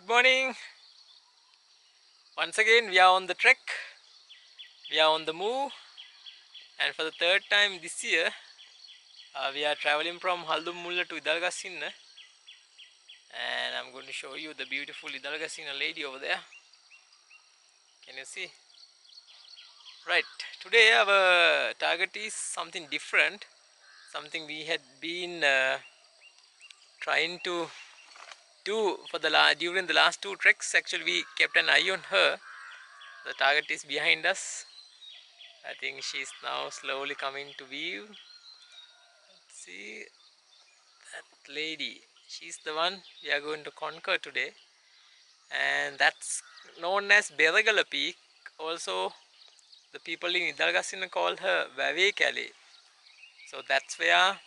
Good morning. Once again, we are on the trek. We are on the move, and for the third time this year, uh, we are traveling from Haldummulla to Idalgashinna. And I'm going to show you the beautiful Idalgashinna lady over there. Can you see? Right. Today our target is something different. Something we had been uh, trying to do for the la- during the last two treks. Actually, we kept an eye on her. The target is behind us. I think she's now slowly coming to view. Let's see that lady. She's the one we are going to conquer today, and that's known as Beragala Peak. Also, the people in Idalgashinna call her Wewekele. So that's where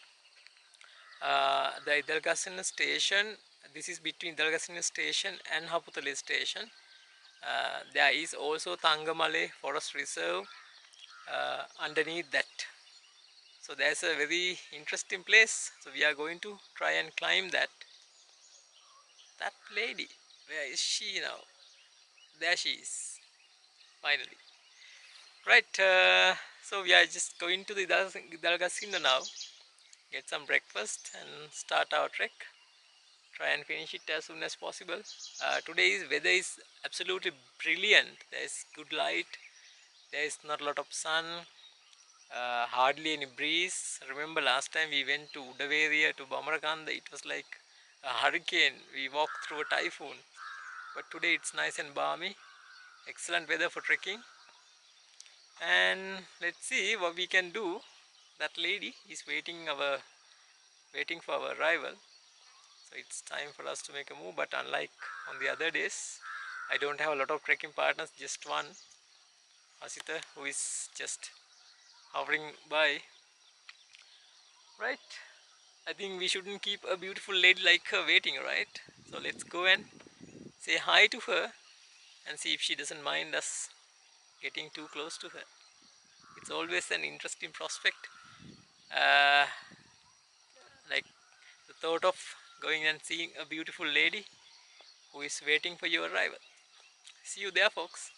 uh, the Idalgashinna station. This is between Idalgashinna station and Haputale station. Uh, there is also Tangamale Forest Reserve uh, underneath that. So there's a very interesting place. So we are going to try and climb that. That lady, where is she now? There she is. Finally. Right. Uh, so we are just going to the Dalgasina now. Get some breakfast and start our trek. Try and finish it as soon as possible. Uh, today's weather is absolutely brilliant. There is good light. There is not a lot of sun. Uh, hardly any breeze. Remember last time we went to Udaweriya to Bambarakanda, it was like a hurricane. We walked through a typhoon. But today it's nice and balmy. Excellent weather for trekking. And let's see what we can do. That lady is waiting our waiting for our arrival. So it's time for us to make a move. But unlike on the other days, I don't have a lot of trekking partners, just one. Asita who is just hovering by. Right? I think we shouldn't keep a beautiful lady like her waiting, right? So let's go and say hi to her and see if she doesn't mind us getting too close to her. It's always an interesting prospect. Uh, like the thought of going and seeing a beautiful lady who is waiting for your arrival. See you there, folks.